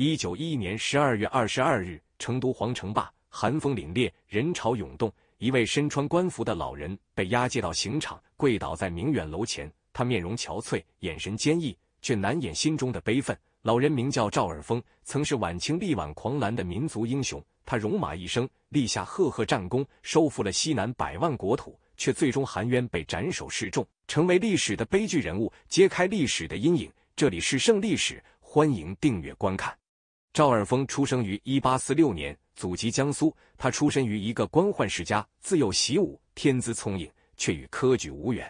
一九一一年十二月二十二日，成都皇城坝寒风凛冽，人潮涌动。一位身穿官服的老人被押解到刑场，跪倒在明远楼前。他面容憔悴，眼神坚毅，却难掩心中的悲愤。老人名叫赵尔丰，曾是晚清力挽狂澜的民族英雄。他戎马一生，立下赫赫战功，收复了西南百万国土，却最终含冤被斩首示众，成为历史的悲剧人物，揭开历史的阴影。这里是胜历史，欢迎订阅观看。赵尔丰出生于一八四六年，祖籍江苏。他出身于一个官宦世家，自幼习武，天资聪颖，却与科举无缘。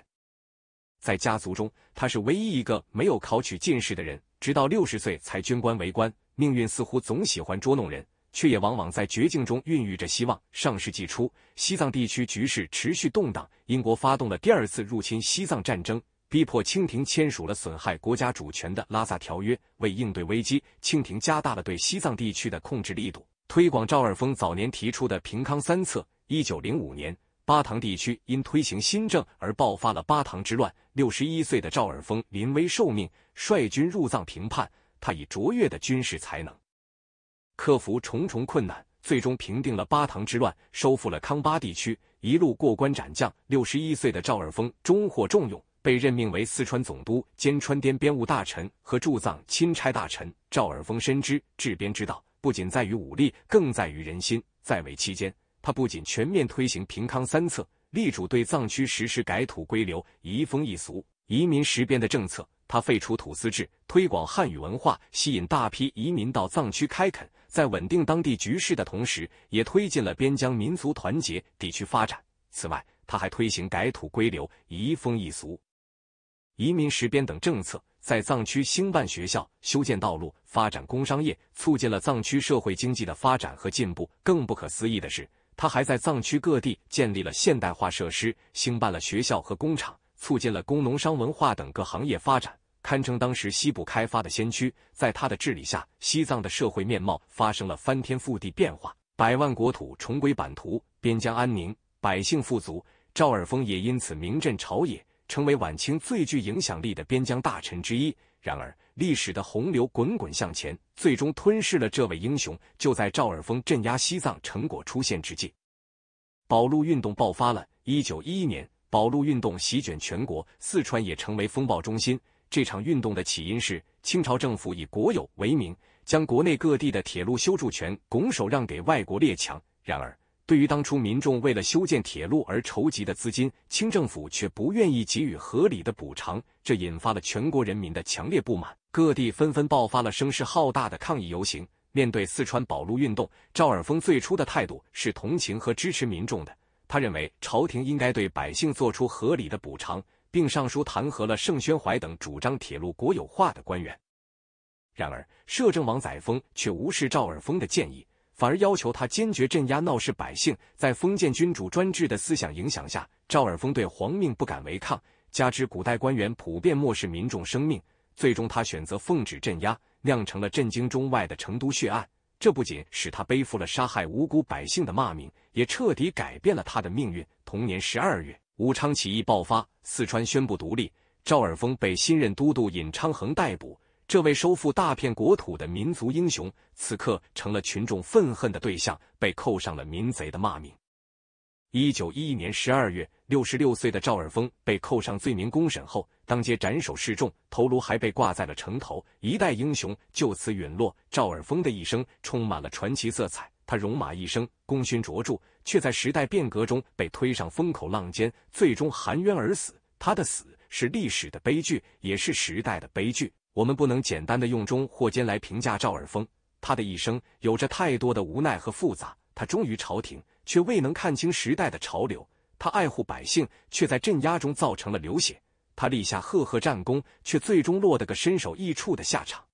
在家族中，他是唯一一个没有考取进士的人，直到六十岁才军官为官。命运似乎总喜欢捉弄人，却也往往在绝境中孕育着希望。上世纪初，西藏地区局势持续动荡，英国发动了第二次入侵西藏战争。逼迫清廷签署了损害国家主权的拉萨条约。为应对危机，清廷加大了对西藏地区的控制力度，推广赵尔丰早年提出的平康三策。一九零五年，巴塘地区因推行新政而爆发了巴塘之乱。六十一岁的赵尔丰临危受命，率军入藏平叛。他以卓越的军事才能，克服重重困难，最终平定了巴塘之乱，收复了康巴地区，一路过关斩将。六十一岁的赵尔丰终获重用。被任命为四川总督兼川滇边务大臣和驻藏钦差大臣。赵尔丰深知治边之道不仅在于武力，更在于人心。在位期间，他不仅全面推行平康三策，力主对藏区实施改土归流、移风易俗、移民实边的政策。他废除土司制，推广汉语文化，吸引大批移民到藏区开垦。在稳定当地局势的同时，也推进了边疆民族团结、地区发展。此外，他还推行改土归流、移风易俗。移民实边等政策，在藏区兴办学校、修建道路、发展工商业，促进了藏区社会经济的发展和进步。更不可思议的是，他还在藏区各地建立了现代化设施，兴办了学校和工厂，促进了工农商文化等各行业发展，堪称当时西部开发的先驱。在他的治理下，西藏的社会面貌发生了翻天覆地变化，百万国土重归版图，边疆安宁，百姓富足。赵尔丰也因此名震朝野。成为晚清最具影响力的边疆大臣之一。然而，历史的洪流滚滚向前，最终吞噬了这位英雄。就在赵尔丰镇压西藏成果出现之际，保路运动爆发了。一九一一年，保路运动席卷全国，四川也成为风暴中心。这场运动的起因是清朝政府以国有为名，将国内各地的铁路修筑权拱手让给外国列强。然而，对于当初民众为了修建铁路而筹集的资金，清政府却不愿意给予合理的补偿，这引发了全国人民的强烈不满，各地纷纷爆发了声势浩大的抗议游行。面对四川保路运动，赵尔丰最初的态度是同情和支持民众的，他认为朝廷应该对百姓做出合理的补偿，并上书弹劾了盛宣怀等主张铁路国有化的官员。然而，摄政王载沣却无视赵尔丰的建议。反而要求他坚决镇压闹事百姓。在封建君主专制的思想影响下，赵尔丰对皇命不敢违抗，加之古代官员普遍漠视民众生命，最终他选择奉旨镇压，酿成了震惊中外的成都血案。这不仅使他背负了杀害无辜百姓的骂名，也彻底改变了他的命运。同年十二月，武昌起义爆发，四川宣布独立，赵尔丰被新任都督尹昌衡逮捕。这位收复大片国土的民族英雄，此刻成了群众愤恨的对象，被扣上了民贼的骂名。一九一一年十二月，六十六岁的赵尔丰被扣上罪名公审后，当街斩首示众，头颅还被挂在了城头，一代英雄就此陨落。赵尔丰的一生充满了传奇色彩，他戎马一生，功勋卓著，却在时代变革中被推上风口浪尖，最终含冤而死。他的死是历史的悲剧，也是时代的悲剧。我们不能简单的用忠或奸来评价赵尔丰，他的一生有着太多的无奈和复杂。他忠于朝廷，却未能看清时代的潮流；他爱护百姓，却在镇压中造成了流血；他立下赫赫战功，却最终落得个身首异处的下场。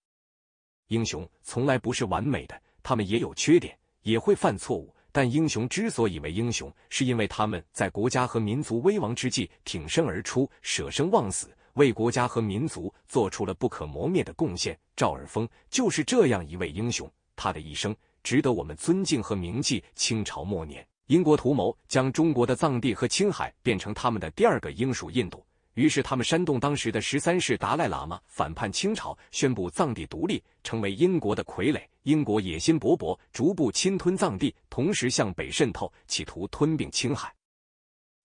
英雄从来不是完美的，他们也有缺点，也会犯错误。但英雄之所以为英雄，是因为他们在国家和民族危亡之际挺身而出，舍生忘死。为国家和民族做出了不可磨灭的贡献，赵尔丰就是这样一位英雄。他的一生值得我们尊敬和铭记。清朝末年，英国图谋将中国的藏地和青海变成他们的第二个英属印度，于是他们煽动当时的十三世达赖喇嘛反叛清朝，宣布藏地独立，成为英国的傀儡。英国野心勃勃，逐步侵吞藏地，同时向北渗透，企图吞并青海。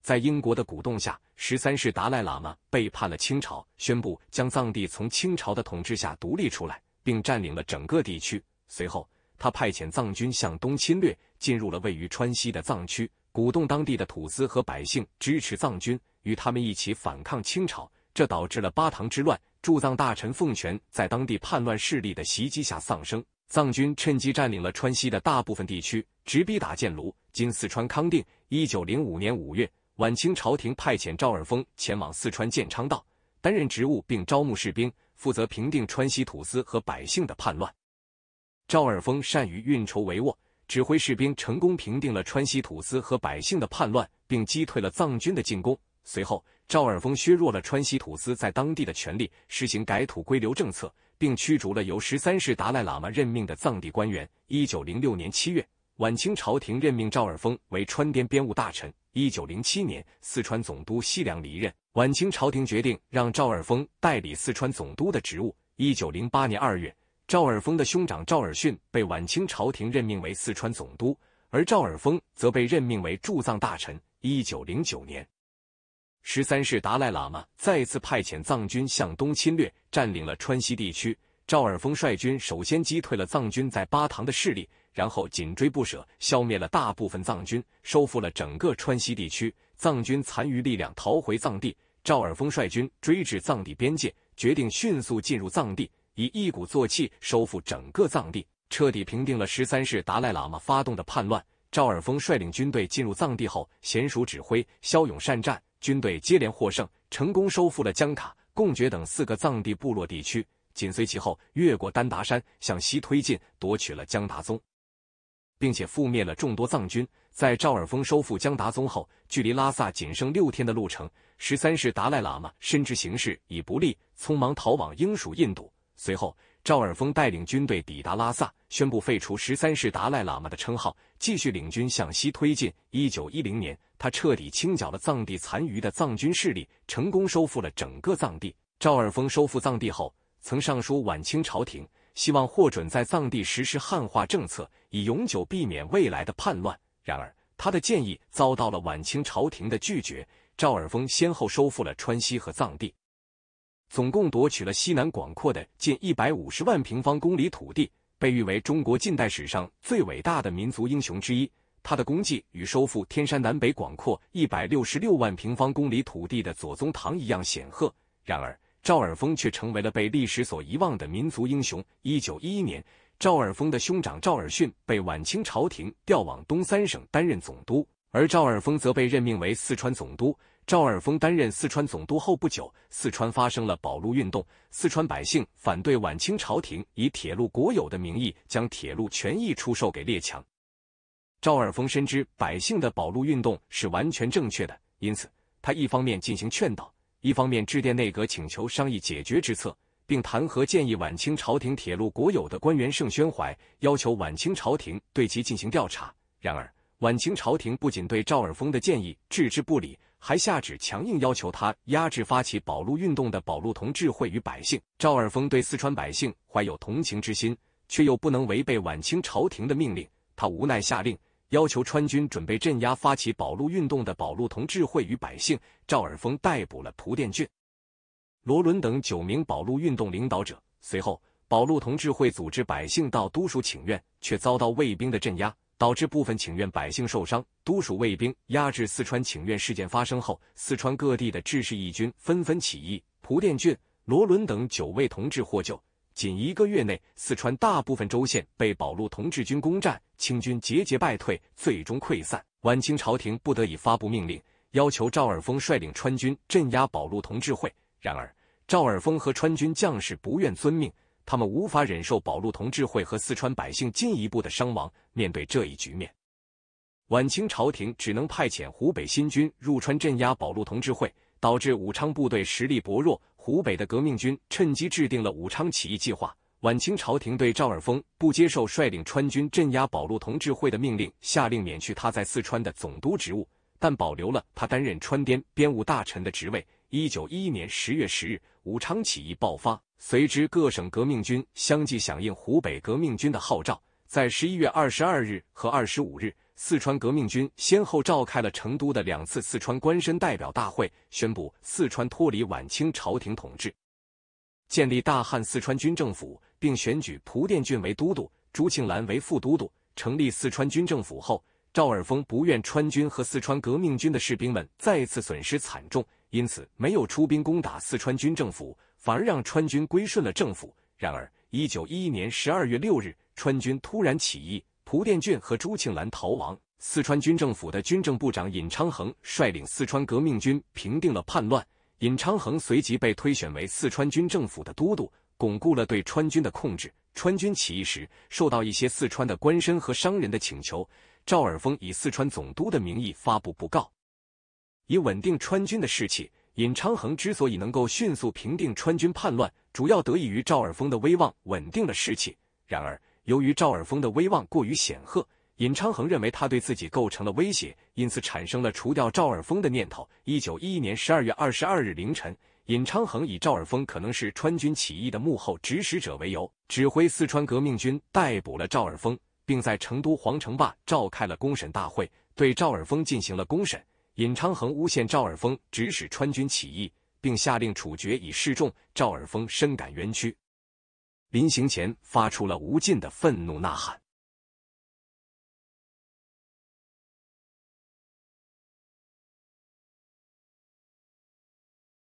在英国的鼓动下，十三世达赖喇嘛背叛了清朝，宣布将藏地从清朝的统治下独立出来，并占领了整个地区。随后，他派遣藏军向东侵略，进入了位于川西的藏区，鼓动当地的土司和百姓支持藏军，与他们一起反抗清朝。这导致了巴塘之乱，驻藏大臣奉权在当地叛乱势力的袭击下丧生。藏军趁机占领了川西的大部分地区，直逼打建炉（今四川康定）。一九零五年五月。晚清朝廷派遣赵尔丰前往四川建昌道担任职务，并招募士兵，负责平定川西土司和百姓的叛乱。赵尔丰善于运筹帷幄，指挥士兵成功平定了川西土司和百姓的叛乱，并击退了藏军的进攻。随后，赵尔丰削弱了川西土司在当地的权力，实行改土归流政策，并驱逐了由十三世达赖喇嘛任命的藏地官员。一九零六年七月。晚清朝廷任命赵尔丰为川滇边务大臣。一九零七年，四川总督西凉离任，晚清朝廷决定让赵尔丰代理四川总督的职务。一九零八年二月，赵尔丰的兄长赵尔巽被晚清朝廷任命为四川总督，而赵尔丰则被任命为驻藏大臣。一九零九年，十三世达赖喇嘛再次派遣藏军向东侵略，占领了川西地区。赵尔丰率军首先击退了藏军在巴塘的势力。然后紧追不舍，消灭了大部分藏军，收复了整个川西地区。藏军残余力量逃回藏地，赵尔丰率军追至藏地边界，决定迅速进入藏地，以一鼓作气收复整个藏地，彻底平定了十三世达赖喇嘛发动的叛乱。赵尔丰率领军队进入藏地后，娴熟指挥，骁勇善战，军队接连获胜，成功收复了江卡、贡觉等四个藏地部落地区。紧随其后，越过丹达山向西推进，夺取了江达宗。并且覆灭了众多藏军。在赵尔丰收复江达宗后，距离拉萨仅剩六天的路程，十三世达赖喇嘛深知形势已不利，匆忙逃往英属印度。随后，赵尔丰带领军队抵达拉萨，宣布废除十三世达赖喇嘛的称号，继续领军向西推进。一九一零年，他彻底清剿了藏地残余的藏军势力，成功收复了整个藏地。赵尔丰收复藏地后，曾上书晚清朝廷。希望获准在藏地实施汉化政策，以永久避免未来的叛乱。然而，他的建议遭到了晚清朝廷的拒绝。赵尔丰先后收复了川西和藏地，总共夺取了西南广阔的近一百五十万平方公里土地，被誉为中国近代史上最伟大的民族英雄之一。他的功绩与收复天山南北广阔一百六十六万平方公里土地的左宗棠一样显赫。然而，赵尔丰却成为了被历史所遗忘的民族英雄。一九一一年，赵尔丰的兄长赵尔巽被晚清朝廷调往东三省担任总督，而赵尔丰则被任命为四川总督。赵尔丰担任四川总督后不久，四川发生了保路运动，四川百姓反对晚清朝廷以铁路国有的名义将铁路权益出售给列强。赵尔丰深知百姓的保路运动是完全正确的，因此他一方面进行劝导。一方面致电内阁请求商议解决之策，并弹劾建议晚清朝廷铁路国有的官员盛宣怀，要求晚清朝廷对其进行调查。然而，晚清朝廷不仅对赵尔丰的建议置之不理，还下旨强硬要求他压制发起保路运动的保路同志会与百姓。赵尔丰对四川百姓怀有同情之心，却又不能违背晚清朝廷的命令，他无奈下令。要求川军准备镇压发起保路运动的保路同志会与百姓。赵尔丰逮捕了蒲殿俊、罗伦等九名保路运动领导者。随后，保路同志会组织百姓到都署请愿，却遭到卫兵的镇压，导致部分请愿百姓受伤。都署卫兵压制四川请愿事件发生后，四川各地的志士义军纷纷起义，蒲殿俊、罗伦等九位同志获救。仅一个月内，四川大部分州县被保路同志军攻占，清军节节败退，最终溃散。晚清朝廷不得已发布命令，要求赵尔丰率领川军镇压保路同志会。然而，赵尔丰和川军将士不愿遵命，他们无法忍受保路同志会和四川百姓进一步的伤亡。面对这一局面，晚清朝廷只能派遣湖北新军入川镇压保路同志会，导致武昌部队实力薄弱。湖北的革命军趁机制定了武昌起义计划。晚清朝廷对赵尔丰不接受率领川军镇压保路同志会的命令，下令免去他在四川的总督职务，但保留了他担任川滇边务大臣的职位。一九一一年十月十日，武昌起义爆发，随之各省革命军相继响应湖北革命军的号召，在十一月二十二日和二十五日，四川革命军先后召开了成都的两次四川官绅代表大会，宣布四川脱离晚清朝廷统治，建立大汉四川军政府，并选举蒲殿俊为都督，朱庆澜为副都督。成立四川军政府后，赵尔丰不愿川军和四川革命军的士兵们再次损失惨重。因此，没有出兵攻打四川军政府，反而让川军归顺了政府。然而，一九一一年十二月六日，川军突然起义，蒲殿俊和朱庆澜逃亡。四川军政府的军政部长尹昌衡率领四川革命军平定了叛乱。尹昌衡随即被推选为四川军政府的都督，巩固了对川军的控制。川军起义时，受到一些四川的官绅和商人的请求，赵尔丰以四川总督的名义发布布告。以稳定川军的士气，尹昌衡之所以能够迅速平定川军叛乱，主要得益于赵尔丰的威望，稳定了士气。然而，由于赵尔丰的威望过于显赫，尹昌衡认为他对自己构成了威胁，因此产生了除掉赵尔丰的念头。一九一一年十二月二十二日凌晨，尹昌衡以赵尔丰可能是川军起义的幕后指使者为由，指挥四川革命军逮捕了赵尔丰，并在成都皇城坝召开了公审大会，对赵尔丰进行了公审。尹昌衡诬陷赵尔丰指使川军起义，并下令处决以示众。赵尔丰深感冤屈，临行前发出了无尽的愤怒呐喊。